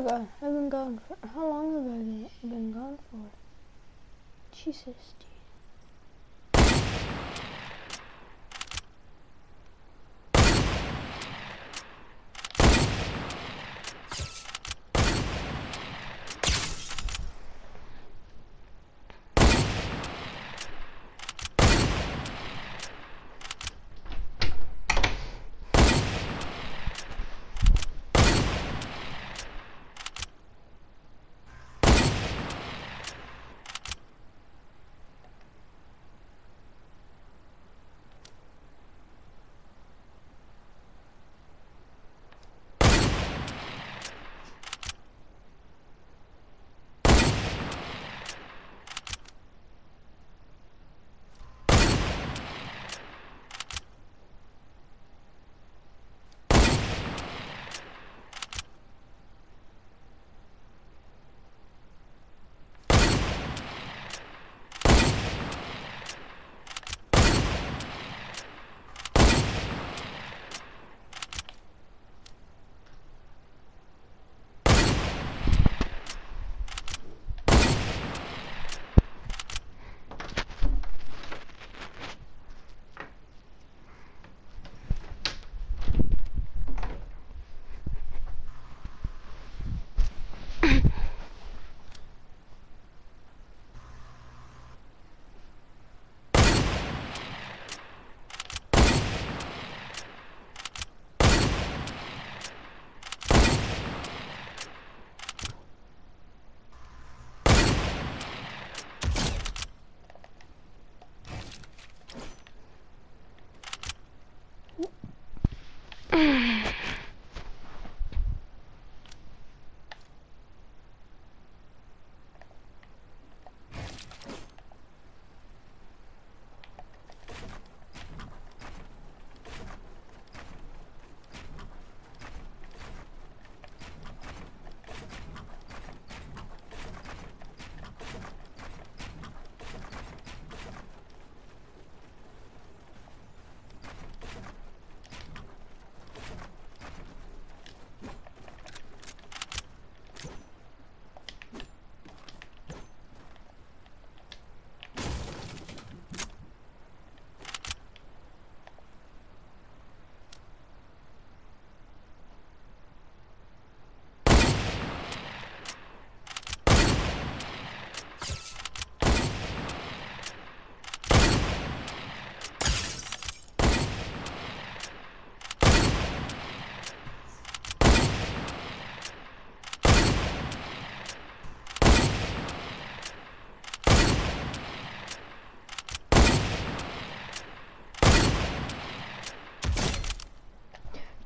God, I've been gone for, how long have I been, been gone for? Jesus,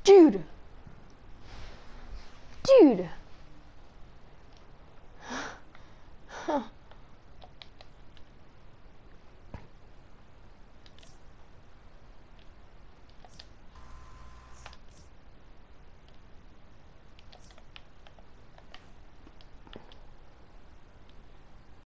Dude! Dude!